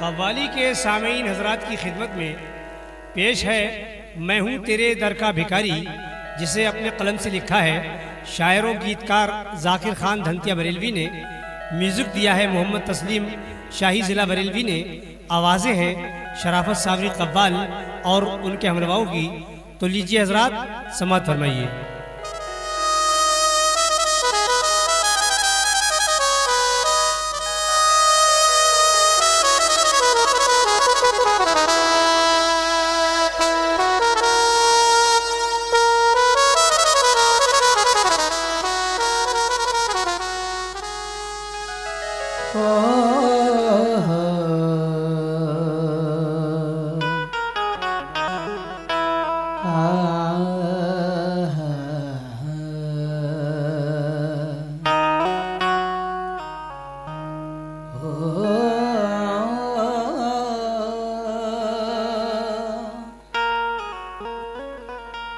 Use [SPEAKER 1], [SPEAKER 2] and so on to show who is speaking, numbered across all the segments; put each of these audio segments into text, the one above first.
[SPEAKER 1] कव्वाली के सामीन हजरात की खिदमत में पेश है, मैं हूँ तेरे दर का भिखारी जिसे अपने कलम से लिखा है, शायरों गीतकार जाकिर खान धनतिया बरेलवी ने, म्यूज़िक दिया है मोहम्मद तस्लीम, शाही ज़िला बरेलवी ने, आवाज़ें हैं शराफत सावरी कव्वाल और उनके हमलवाओं की। तो लीजिए हजरात समात फरमाइए।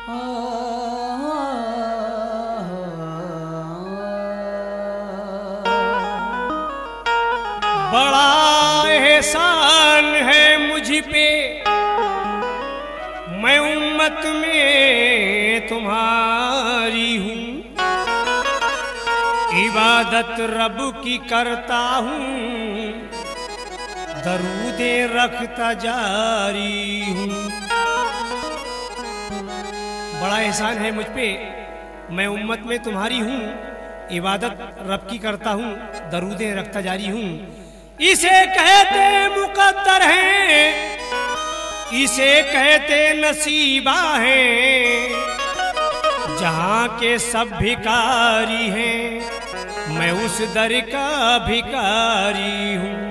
[SPEAKER 1] बड़ा एहसान है मुझ मैं उम्मत में तुम्हारी हूँ। इबादत रब की करता हूँ। दरूदे रखता जारी हूँ। बड़ा एहसान है मुझ पे। मैं उम्मत में तुम्हारी हूँ। इबादत रब की करता हूँ। दरूदे रखता जारी हूँ। इसे कहते मुकद्दर हैं। इसे कहते नसीबा हैं। जहाँ के सब भिकारी हैं, मैं उस दर का भिकारी हूँ।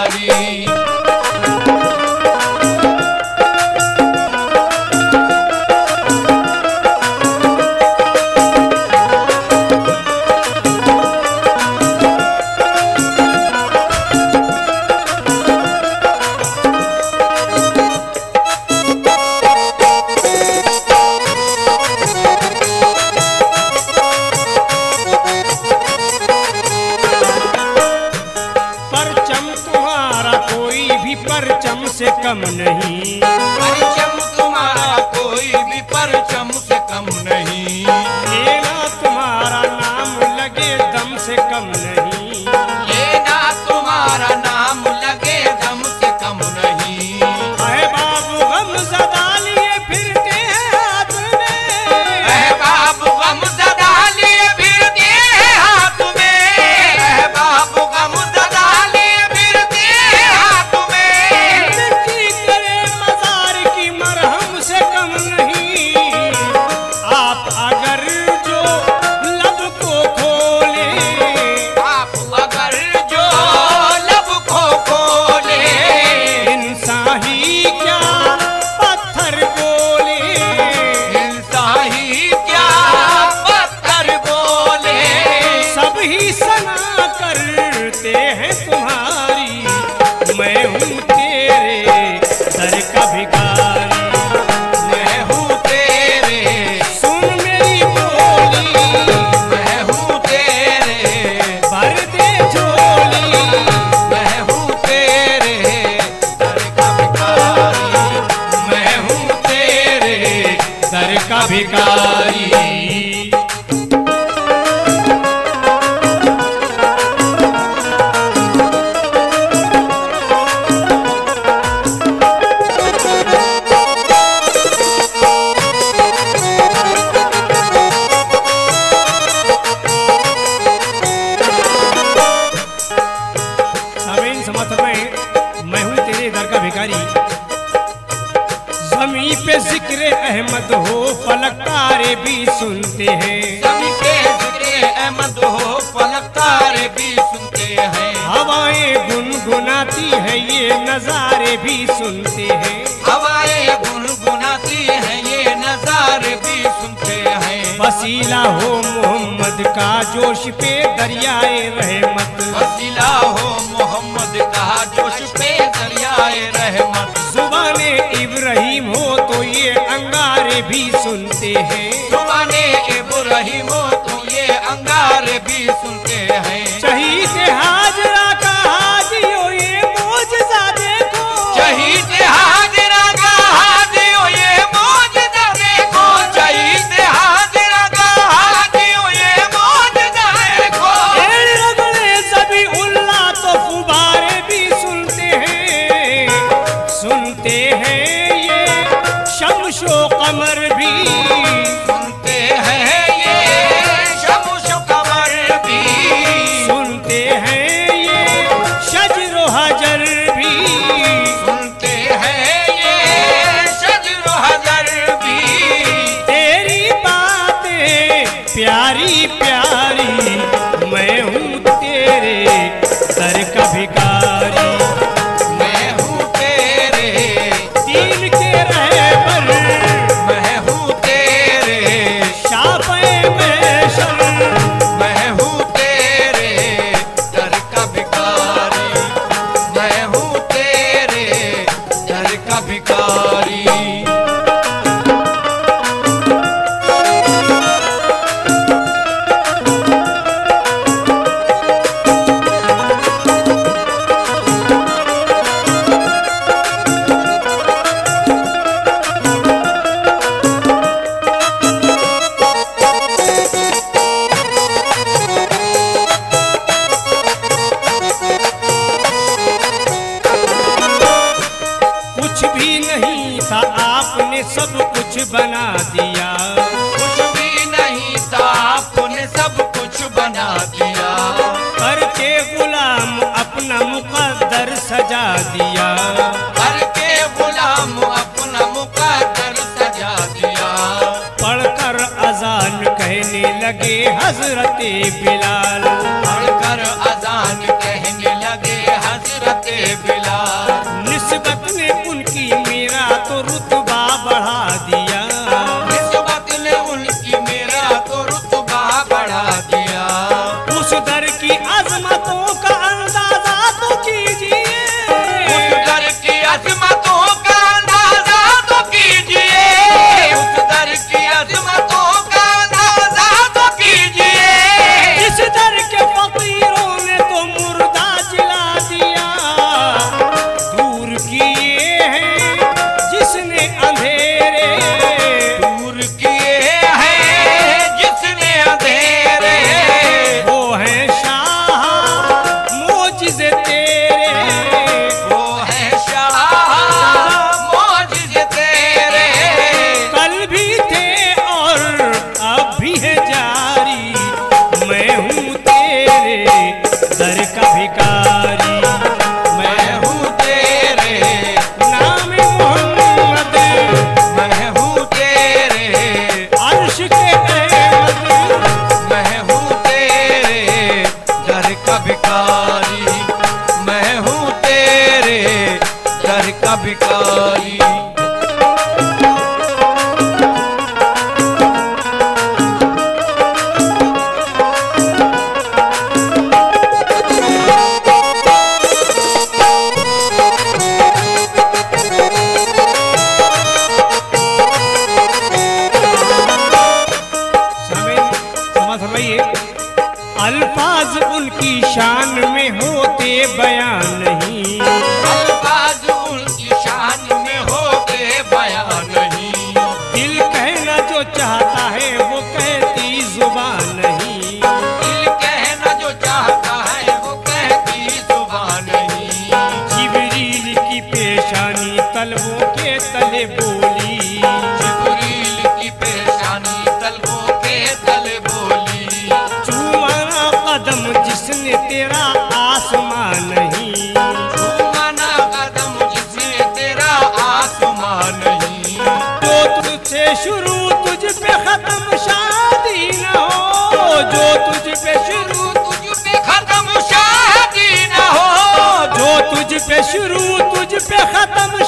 [SPEAKER 1] हरी पर भिकारी हैं।
[SPEAKER 2] सभी के ज़िक्र अहमद हो पलकार भी सुनते हैं।
[SPEAKER 1] हवाएँ गुनगुनाती है ये नजारे भी सुनते हैं।
[SPEAKER 2] हवाएँ गुनगुनाती है ये नजारे भी सुनते हैं।
[SPEAKER 1] वसीला हो मोहम्मद का जोश पे दरियाए रहमत।
[SPEAKER 2] वसीला
[SPEAKER 1] लगे हज़रत बिलाल। ficar. तुझ पे शुरू
[SPEAKER 2] तुझ पे खत्म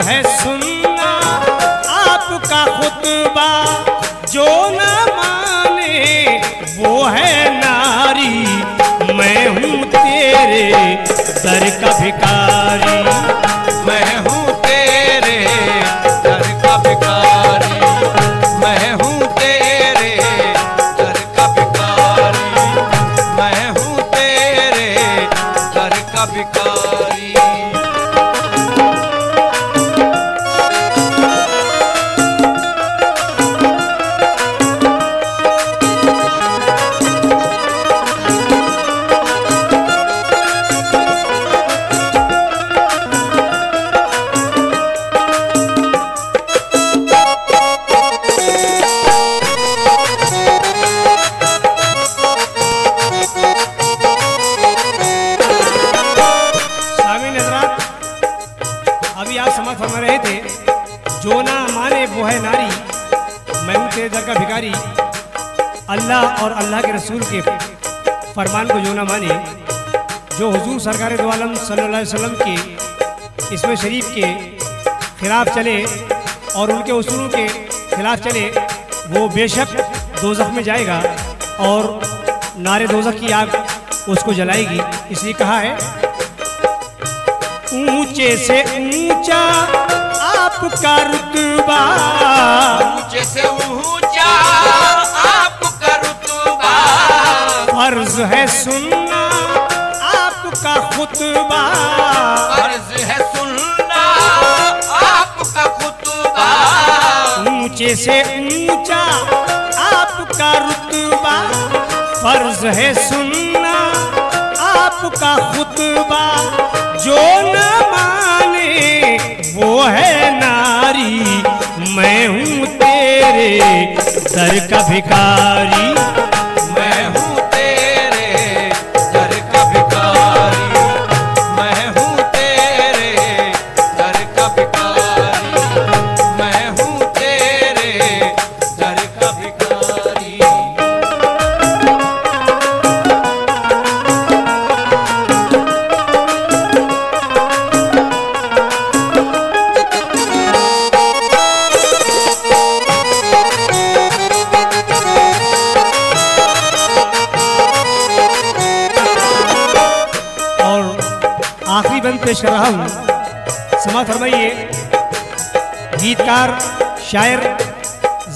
[SPEAKER 2] है
[SPEAKER 1] सुनना आपका खुतबा। जो न माने, वो है नारी। मैं हूँ तेरे दर का भिकारी अल्लाह और अल्लाह के रसूल के फरमान को जो ना माने, जो हजूर सरकार दोआलम वसल्लम के इसमें शरीफ के खिलाफ चले और उनके उसूलों के खिलाफ चले, वो बेशक दोजख में जाएगा और नारे दोजख की आग उसको जलाएगी। इसलिए कहा है, ऊँचे से ऊँचा आपका रुतबा।
[SPEAKER 2] ऊँचे से ऊँचा
[SPEAKER 1] है सुनना आपका खुतबा।
[SPEAKER 2] फ़र्ज़ है सुनना आपका खुतबा।
[SPEAKER 1] ऊँचे से ऊँचा आपका रुतबा। फ़र्ज़ है सुनना आपका खुतबा। जो न माने वो है नारी। मैं हूँ तेरे दर का भिखारी। आखिरी पेश कर रहा हूँ समा फरमाइए। गीतकार, शायर,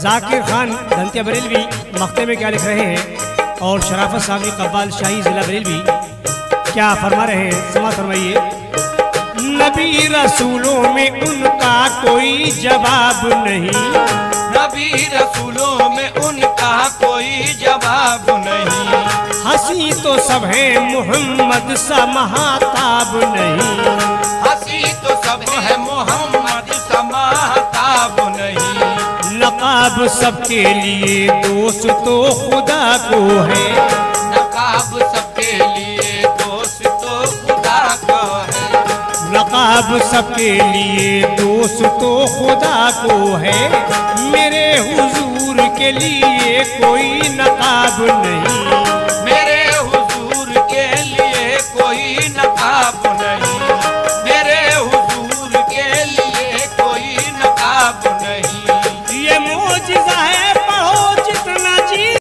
[SPEAKER 1] जाकिर खान धनतिया बरेलवी मख्ते में क्या लिख रहे हैं? और शराफत साहब कब्बाल शाही जिला बरेलवी क्या फरमा रहे हैं? समा फरमाइए। नबी रसूलों में उनका कोई जवाब नहीं।
[SPEAKER 2] नबी रसूलों में उनका कोई जवाब नहीं।
[SPEAKER 1] हँसी तो सब है मोहम्मद सा महाताब नहीं।
[SPEAKER 2] हसी तो सब है मोहम्मद
[SPEAKER 1] सा महाताब नहीं।
[SPEAKER 2] लकाब सबके लिए दोस्त तो खुदा को है।
[SPEAKER 1] नकाब सबके लिए दोस्त तो खुदा को है। मेरे हुजूर के लिए कोई नकाब नहीं।